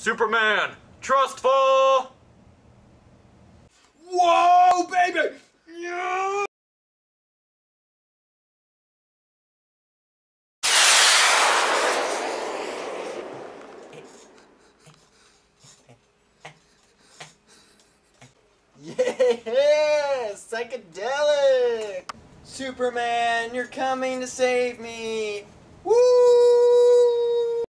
Superman, trustful! Whoa, baby! Yeah! Yeah, psychedelic. Superman, you're coming to save me.